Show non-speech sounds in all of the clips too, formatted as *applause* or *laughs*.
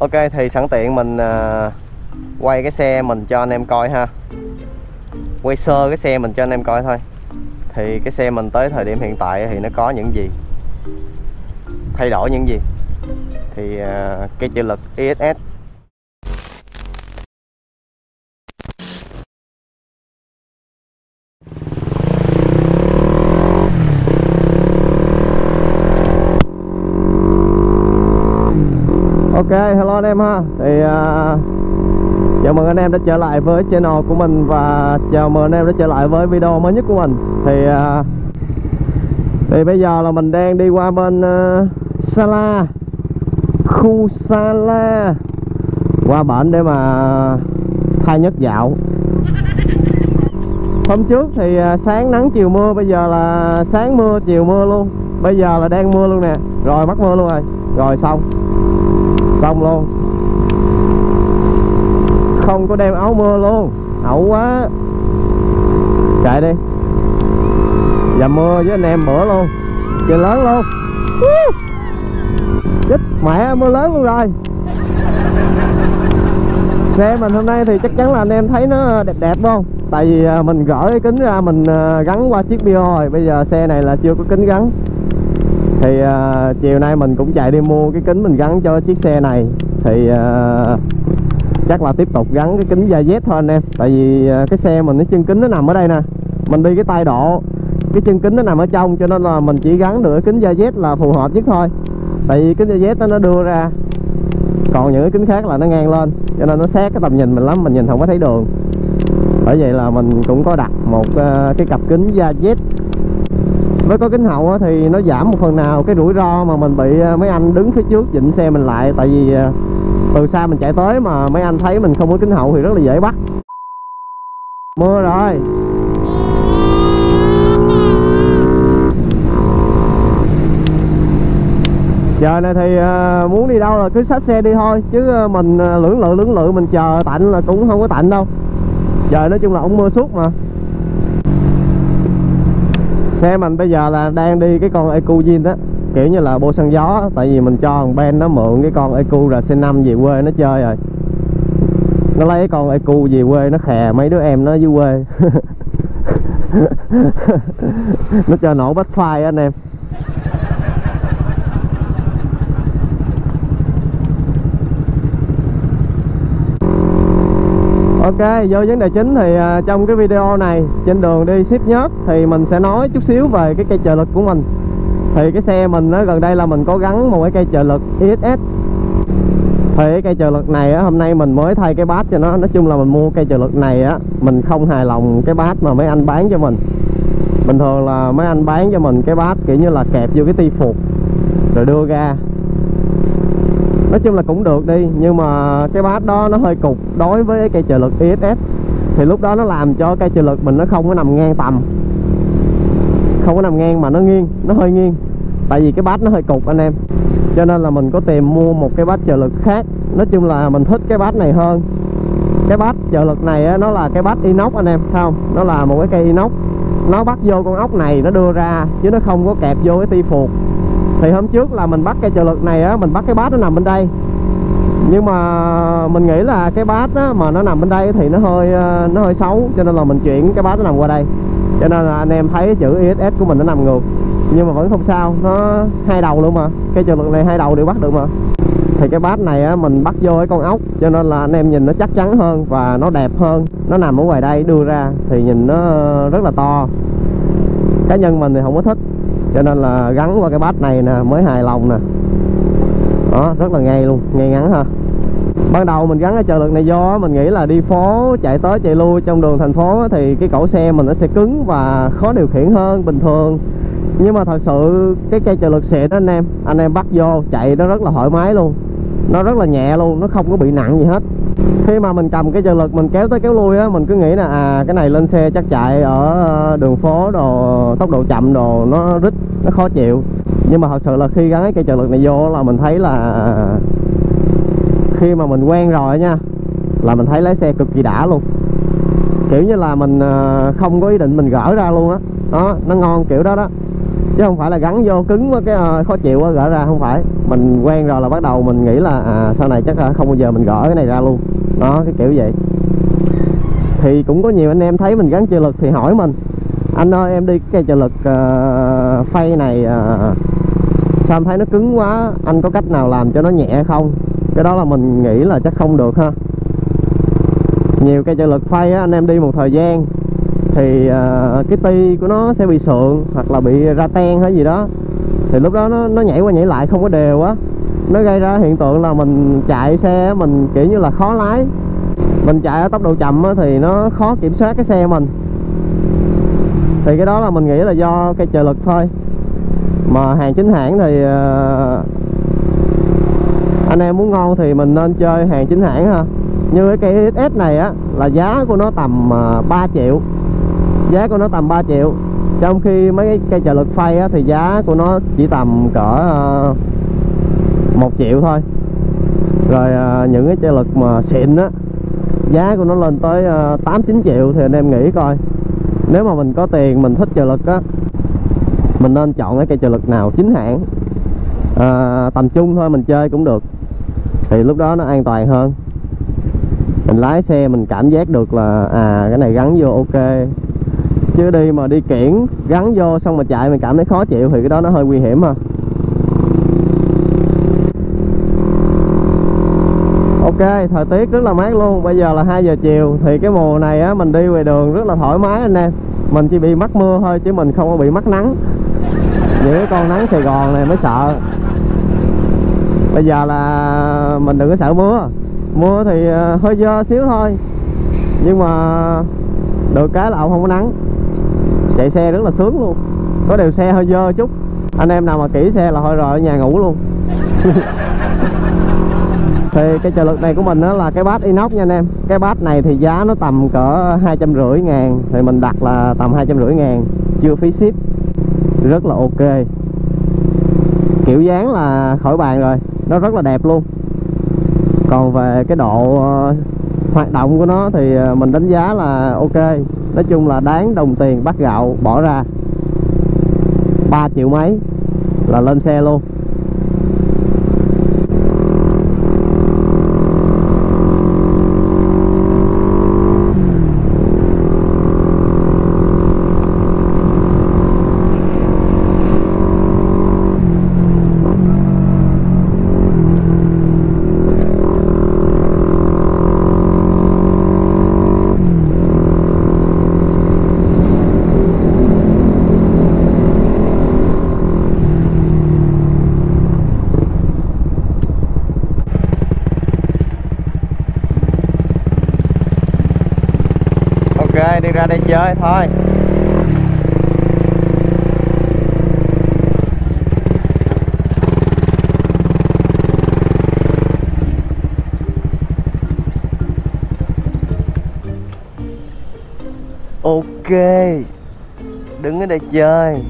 Ok, thì sẵn tiện mình ờ, quay cái xe mình cho anh em coi ha. Quay sơ cái xe mình cho anh em coi thôi. Thì cái xe mình tới thời điểm hiện tại thì nó có những gì? Thay đổi những gì? Thì ờ, cái chữ lực ISS Ok, hello anh em ha. Thì uh, chào mừng anh em đã trở lại với channel của mình Và chào mừng anh em đã trở lại với video mới nhất của mình. Thì uh, Thì bây giờ là mình đang đi qua bên uh, Sala Khu Sala. Qua bển để mà thay nhất dạo. Hôm trước thì à, sáng nắng chiều mưa Bây giờ là sáng mưa chiều mưa luôn. Bây giờ là đang mưa luôn nè. Rồi bắt mưa luôn rồi. Rồi xong xong luôn. Không có đem áo mưa luôn. Ẩu quá. Chạy đi. Dầm mưa với anh em bữa luôn. Trời lớn luôn. Chết mẹ, mưa lớn luôn rồi. Xe mình hôm nay thì chắc chắn là anh em thấy nó đẹp đẹp không? Tại vì à, mình gỡ cái kính ra, mình à, gắn qua chiếc bio rồi. Bây giờ xe này là chưa có kính gắn thì uh, chiều nay mình cũng chạy đi mua cái kính mình gắn cho chiếc xe này. Thì uh, chắc là tiếp tục gắn cái kính da Z thôi anh em. Tại vì uh, cái xe mình cái chân kính nó nằm ở đây nè. Mình đi cái tay độ cái chân kính nó nằm ở trong cho nên là mình chỉ gắn được kính da Z là phù hợp nhất thôi. Tại vì kính da Z nó nó đưa ra còn những cái kính khác là nó ngang lên cho nên nó sát cái tầm nhìn mình lắm mình nhìn không có thấy đường. Bởi vậy là mình cũng có đặt một uh, cái cặp kính da Z với có kính hậu thì nó giảm một phần nào. Cái rủi ro mà mình bị à, mấy anh đứng phía trước dịnh xe mình lại, tại vì à, từ xa mình chạy tới mà mấy anh thấy mình không có kính hậu thì rất là dễ bắt. Mưa rồi. Trời này thì à, muốn đi đâu là cứ xách xe đi thôi, chứ mình lưỡng lự lưỡng lự mình chờ tạnh là cũng không có tạnh đâu. Trời nói chung là ống mưa suốt mà xe mình bây giờ là đang đi cái con EcoZin đó kiểu như là bô xăng gió tại vì mình cho thằng Ben nó mượn cái con Eco RC5 về quê nó chơi rồi. Nó lấy con Eco về quê nó khè mấy đứa em nó dưới quê. *laughs* Nó cho nổ bách phai anh em. Ok, vô vấn đề chính thì uh, trong cái video này trên đường đi ship nhất thì mình sẽ nói chút xíu về cái cây trợ lực của mình. Thì cái xe mình á, gần đây là mình có gắn một cái cây trợ lực ISS. Thì cái cây trợ lực này á, hôm nay mình mới thay cái bát cho nó. Nói chung là mình mua cây trợ lực này á, mình không hài lòng cái bát mà mấy anh bán cho mình. Bình thường là mấy anh bán cho mình cái bát kiểu như là kẹp vô cái ti phục rồi đưa ra nói chung là cũng được đi nhưng mà cái bát đó nó hơi cục đối với cây trợ lực ISS thì lúc đó nó làm cho cây trợ lực mình nó không có nằm ngang tầm. Không có nằm ngang mà nó nghiêng nó hơi nghiêng. Tại vì cái bát nó hơi cục anh em. Cho nên là mình có tìm mua một cái bát trợ lực khác. Nói chung là mình thích cái bát này hơn. Cái bát trợ lực này á, nó là cái bát inox anh em thấy không? Nó là một cái cây inox. Nó bắt vô con ốc này nó đưa ra chứ nó không có kẹp vô cái ti phuộc thì hôm trước là mình bắt cây trợ lực này á mình bắt cái bát nó nằm bên đây. Nhưng mà mình nghĩ là cái bát á, mà nó nằm bên đây thì nó hơi ờ, nó hơi xấu cho nên là mình chuyển cái bát nó nằm qua đây. Cho nên là anh em thấy chữ ISS của mình nó nằm ngược nhưng mà vẫn không sao nó hai đầu luôn mà. Cây trợ lực này hai đầu đều bắt được mà. Thì cái bát này á, mình bắt vô cái con ốc cho nên là anh em nhìn nó chắc chắn hơn và nó đẹp hơn. Nó nằm ở ngoài đây đưa ra thì nhìn nó rất là to. Cá nhân mình thì không có thích cho nên là gắn qua cái bát này nè, mới hài lòng nè. Đó, rất là ngay luôn, ngay ngắn ha. Ban đầu mình gắn cái trợ lực này do mình nghĩ là đi phố, chạy tới chạy lui trong đường thành phố thì cái cổ xe mình nó sẽ cứng và khó điều khiển hơn, bình thường. Nhưng mà thật sự cái cây trợ lực xịn đó anh em anh em bắt vô, chạy nó rất là thoải mái luôn. Nó rất là nhẹ luôn, nó không có bị nặng gì hết khi mà mình cầm cái trợ lực mình kéo tới kéo lui á, mình cứ nghĩ là à cái này lên xe chắc chạy ở ờ, đường phố đồ, tốc độ chậm đồ nó rít, nó khó chịu. Nhưng mà thật sự là khi gắn cái cây trợ lực này vô là mình thấy là à, khi mà mình quen rồi nha, là mình thấy lái xe cực kỳ đã luôn. Kiểu như là mình ờ, không có ý định mình gỡ ra luôn á. Đó. đó, nó ngon kiểu đó đó chứ không phải là gắn vô cứng quá, cái uh, khó chịu quá gỡ ra không phải. Mình quen rồi là bắt đầu mình nghĩ là à, sau này chắc là không bao giờ mình gỡ cái này ra luôn. Đó cái kiểu vậy. Thì cũng có nhiều anh em thấy mình gắn trợ lực thì hỏi mình anh ơi em đi cái cây trợ lực uh, phay này uh, sao em thấy nó cứng quá? Anh có cách nào làm cho nó nhẹ không? Cái đó là mình nghĩ là chắc không được ha. Nhiều cây trợ lực phay á, anh em đi một thời gian thì uh, cái ti của nó sẽ bị sượng hoặc là bị ra ten hay gì đó. Thì lúc đó nó, nó nhảy qua nhảy lại không có đều á. Nó gây ra hiện tượng là mình chạy xe mình kiểu như là khó lái. Mình chạy ở tốc độ chậm á, thì nó khó kiểm soát cái xe mình. Thì cái đó là mình nghĩ là do cây trợ lực thôi. Mà hàng chính hãng thì uh, anh em muốn ngon thì mình nên chơi hàng chính hãng ha. Như cái cây XS này á là giá của nó tầm ờ, uh, 3 triệu giá của nó tầm 3 triệu. Trong khi mấy cái cây trợ lực phay á, thì giá của nó chỉ tầm cỡ ờ, uh, 1 triệu thôi. Rồi uh, những cái trợ lực mà xịn á giá của nó lên tới uh, 8 9 triệu thì anh em nghĩ coi. Nếu mà mình có tiền mình thích trợ lực á mình nên chọn cái cây trợ lực nào chính hãng. À, tầm trung thôi mình chơi cũng được. Thì lúc đó nó an toàn hơn. Mình lái xe mình cảm giác được là à cái này gắn vô ok chứ đi mà đi kiển, gắn vô xong mà chạy mình cảm thấy khó chịu thì cái đó nó hơi nguy hiểm ha. Ok, thời tiết rất là mát luôn. Bây giờ là 2 giờ chiều thì cái mùa này á, mình đi về đường rất là thoải mái anh em. Mình chỉ bị mắc mưa thôi chứ mình không có bị mắc nắng. Những cái con nắng Sài Gòn này mới sợ. Bây giờ là mình đừng có sợ mưa. Mưa thì ờ, hơi dơ xíu thôi. Nhưng mà được cái là ông không có nắng chạy xe rất là sướng luôn. Có điều xe hơi dơ chút. Anh em nào mà kỹ xe là thôi rồi ở nhà ngủ luôn. *laughs* Thì cái trợ lực này của mình đó là cái bát inox nha anh em. Cái bát này thì giá nó tầm cỡ hai trăm rưỡi ngàn. Thì mình đặt là tầm hai trăm rưỡi ngàn. Chưa phí ship. Rất là ok. Kiểu dáng là khỏi bàn rồi. Nó rất là đẹp luôn. Còn về cái độ ờ, hoạt động của nó thì ờ, mình đánh giá là ok nói chung là đáng đồng tiền bắt gạo bỏ ra. 3 triệu mấy là lên xe luôn đi ra đây chơi thôi. Ok, đứng ở đây chơi.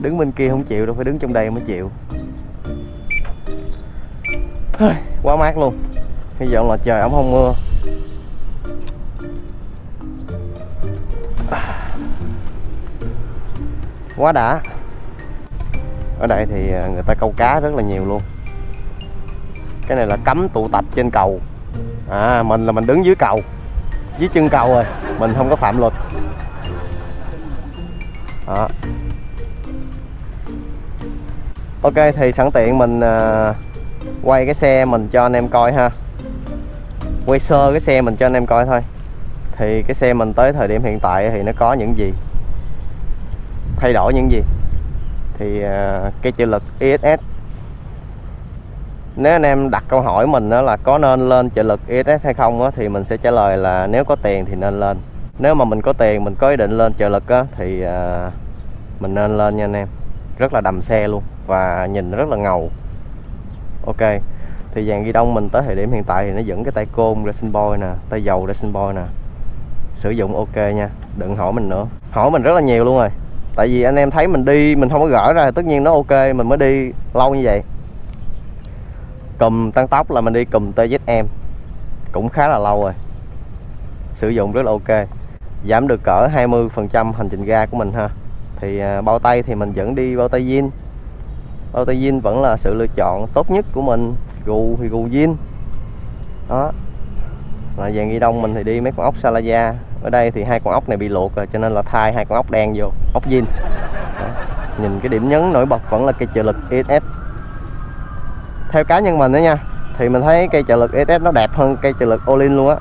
Đứng bên kia không chịu đâu, phải đứng trong đây mới chịu. Quá mát luôn. Hy vọng là trời ấm không mưa. Quá đã. Ở đây thì à, người ta câu cá rất là nhiều luôn. Cái này là cấm tụ tập trên cầu. À mình là mình đứng dưới cầu dưới chân cầu rồi mình không có phạm luật. Đó. Ok thì sẵn tiện mình uh, quay cái xe mình cho anh em coi ha. Quay sơ cái xe mình cho anh em coi thôi. Thì cái xe mình tới thời điểm hiện tại thì nó có những gì? Thay đổi những gì. Thì ờ, cái chữ lực ISS nếu anh em đặt câu hỏi mình đó là có nên lên trợ lực ISS hay không đó, thì mình sẽ trả lời là nếu có tiền thì nên lên. Nếu mà mình có tiền mình có ý định lên trợ lực đó, thì uh, mình nên lên nha anh em. Rất là đầm xe luôn và nhìn rất là ngầu. Ok thì dàn ghi đông mình tới thời điểm hiện tại thì nó dẫn cái tay côn racing boy nè tay dầu racing boy nè. Sử dụng ok nha đừng hỏi mình nữa. Hỏi mình rất là nhiều luôn rồi tại vì anh em thấy mình đi, mình không có gỡ ra, tất nhiên nó ok, mình mới đi lâu như vậy. Cùm tăng tốc là mình đi cùm TZM cũng khá là lâu rồi. Sử dụng rất là ok. Giảm được cỡ 20 phần trăm hành trình ga của mình ha. Thì à, bao tay thì mình vẫn đi bao tay zin. Bao tay zin vẫn là sự lựa chọn tốt nhất của mình. Gù thì gù zin. Đó. Là dàn ghi đông mình thì đi mấy con ốc Salaya ở đây thì hai con ốc này bị luộc rồi, cho nên là thay hai con ốc đen vô, ốc zin nhìn cái điểm nhấn nổi bật vẫn là cây trợ lực ISS theo cá nhân mình đó nha, thì mình thấy cây trợ lực ISS nó đẹp hơn cây trợ lực Olin luôn á.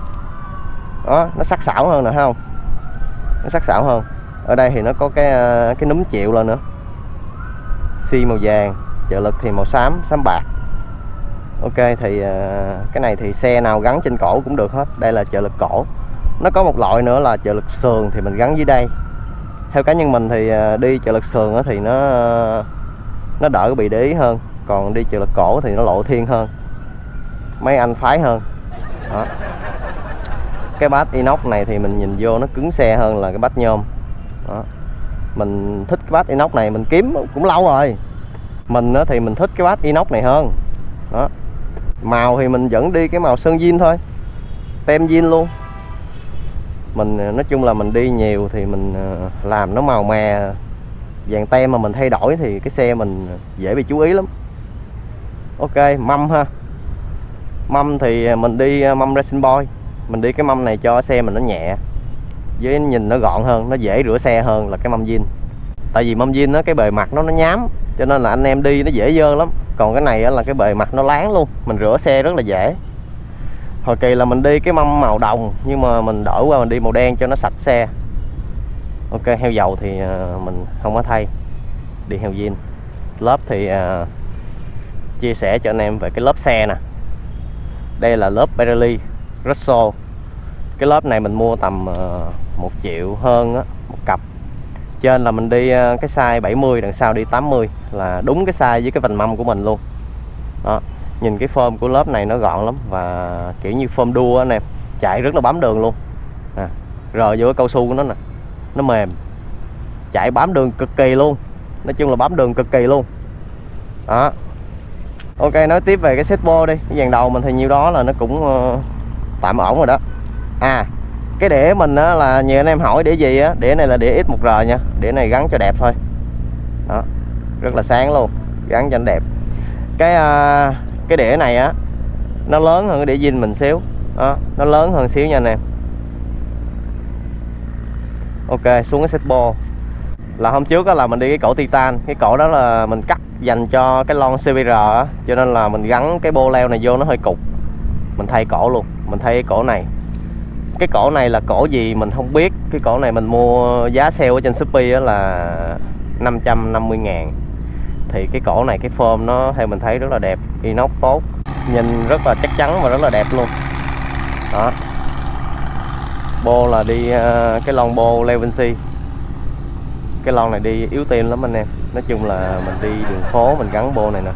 Đó, nó sắc sảo hơn nè không? Nó sắc sảo hơn. Ở đây thì nó có cái ờ, cái núm chịu lên nữa. Xi màu vàng, trợ lực thì màu xám xám bạc. Ok, thì ờ, cái này thì xe nào gắn trên cổ cũng được hết. Đây là trợ lực cổ nó có một loại nữa là trợ lực sườn thì mình gắn dưới đây. Theo cá nhân mình thì à, đi trợ lực sườn thì nó nó đỡ bị để ý hơn. Còn đi trợ lực cổ thì nó lộ thiên hơn. Mấy anh phái hơn. Đó. Cái bát inox này thì mình nhìn vô nó cứng xe hơn là cái bát nhôm. Đó. mình thích cái bát inox này, mình kiếm cũng lâu rồi. Mình thì mình thích cái bát inox này hơn. Đó. Màu thì mình vẫn đi cái màu sơn zin thôi. Tem zin luôn mình ờ, nói chung là mình đi nhiều thì mình ờ, làm nó màu mè. Vàng tem mà mình thay đổi thì cái xe mình ờ, dễ bị chú ý lắm. Ok, mâm ha. Mâm thì mình đi mâm racing boy. Mình đi cái mâm này cho xe mình nó nhẹ, với nhìn nó gọn hơn, nó dễ rửa xe hơn là cái mâm zin tại vì mâm zin nó cái bề mặt nó nó nhám, cho nên là anh em đi nó dễ dơ lắm. Còn cái này là cái bề mặt nó láng luôn, mình rửa xe rất là dễ hồi kỳ là mình đi cái mâm màu đồng nhưng mà mình đổi qua mình đi màu đen cho nó sạch xe ok heo dầu thì à, mình không có thay. Đi heo zin lớp thì uh, chia sẻ cho anh em về cái lớp xe nè. Đây là lớp Pirelli Russo. Cái lớp này mình mua tầm à, uh, 1 triệu hơn á một cặp. Trên là mình đi uh, cái size 70 đằng sau đi 80 là đúng cái size với cái vành mâm của mình luôn. Đó nhìn cái phơm của lớp này nó gọn lắm và kiểu như phơm đua anh em chạy rất là bám đường luôn. À, rờ vô cái cao su của nó nè nó mềm chạy bám đường cực kỳ luôn. Nói chung là bám đường cực kỳ luôn. Đó. Ok nói tiếp về cái set bo đi. Cái dàn đầu mình thì nhiêu đó là nó cũng uh, tạm ổn rồi đó. À cái đĩa mình á, là nhiều anh em hỏi đĩa gì á. Đĩa này là đĩa X1R nha. Đĩa này gắn cho đẹp thôi. Đó rất là sáng luôn gắn cho nó đẹp. Cái uh, cái đĩa này á, nó lớn hơn cái đĩa zin mình xíu. Đó, nó lớn hơn xíu nha anh em. Ok, xuống cái set bo là hôm trước là mình đi cái cổ titan. Cái cổ đó là mình cắt dành cho cái lon CVR á. Cho nên là mình gắn cái bô leo này vô nó hơi cục. Mình thay cổ luôn. Mình thay cái cổ này. Cái cổ này là cổ gì mình không biết. Cái cổ này mình mua giá sale ở trên Shopee là 550 ngàn thì cái cổ này, cái form nó theo mình thấy rất là đẹp, inox tốt, nhìn rất là chắc chắn và rất là đẹp luôn. Đó. Bô là đi ờ, cái lon bô Levency. Cái lon này đi yếu tim lắm anh em. Nói chung là mình đi đường phố mình gắn bô này nè,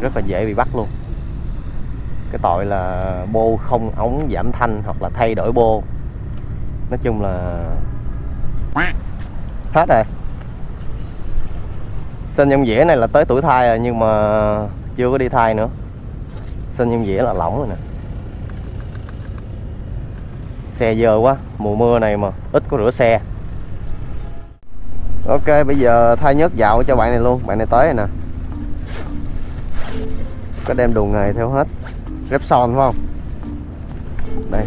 rất là dễ bị bắt luôn. Cái tội là bô không ống giảm thanh hoặc là thay đổi bô nói chung là hết rồi sinh nhông dĩa này là tới tuổi thai rồi, nhưng mà chưa có đi thai nữa. Sinh nhông dĩa là lỏng rồi nè. Xe dơ quá, mùa mưa này mà, ít có rửa xe. Ok, bây giờ thay nhớt dạo cho bạn này luôn, bạn này tới rồi nè. Có đem đồ nghề theo hết. Repson phải không? Đây.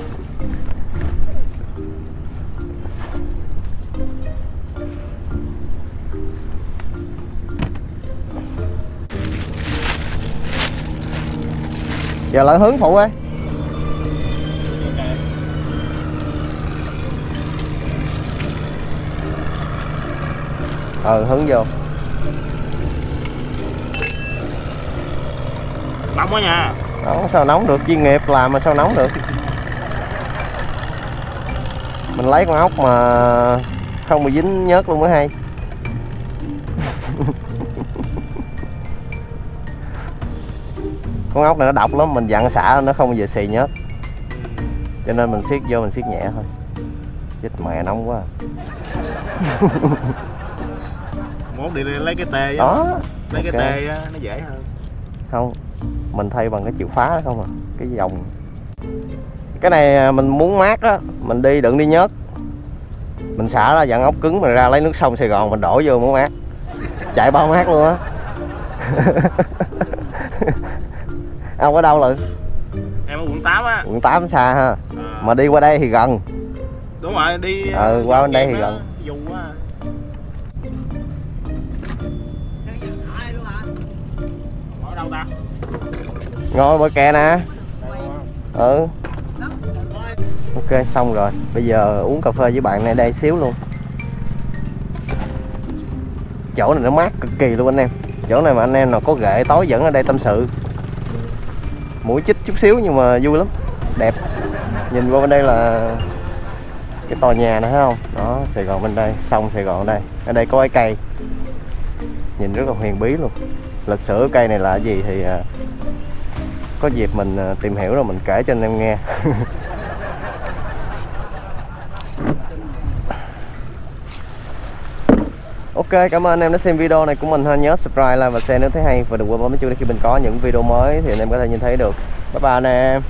Giờ lại hướng phụ ơi. Ừ hướng vô. Nóng quá nha. Nóng sao nóng được? Chuyên nghiệp làm mà sao nóng được? Mình lấy con ốc mà không bị dính nhớt luôn mới hay *laughs* con ốc này nó độc lắm mình dặn xả nó không bao giờ xì nhớt. Cho nên mình siết vô mình siết nhẹ thôi. Chết mẹ nóng quá. *laughs* Mốt đi lấy cái tê đó lấy cái ok. tê á, nó dễ hơn. Không mình thay bằng cái chìa khóa không à cái dòng. Cái này à, mình muốn mát á mình đi đừng đi nhớt. Mình xả ra dặn ốc cứng mình ra lấy nước sông Sài Gòn mình đổ vô muốn mát. Chạy bao mát luôn á *laughs* ông ở đâu lận em ở quận 8 á. Quận 8 xa ha. À, mà đi qua đây thì gần. Đúng rồi đi Ừ, qua bên đây thì gần. dù quá. Ở đâu ta? Ngồi bờ kè nè. Ừ. Ok xong rồi. Bây giờ uống cà phê với bạn này đây xíu luôn. Chỗ này nó mát cực kỳ luôn anh em. Chỗ này mà anh em nào có ghệ tối dẫn ở đây tâm sự mũi chích chút xíu nhưng mà vui lắm. Đẹp. Nhìn qua bên đây là cái tòa nhà này thấy không? Đó, Sài Gòn bên đây, sông Sài Gòn đây. Ở đây có cái cây. Nhìn rất là huyền bí luôn. Lịch sử cây này là gì thì à, có dịp mình à, tìm hiểu rồi mình kể cho anh em nghe. *laughs* Ok, cảm ơn anh em đã xem video này của mình ha. Nhớ subscribe, like và share nếu thấy hay và đừng quên bấm chuông để khi mình có những video mới thì anh em có thể nhìn thấy được. Bye bye anh em.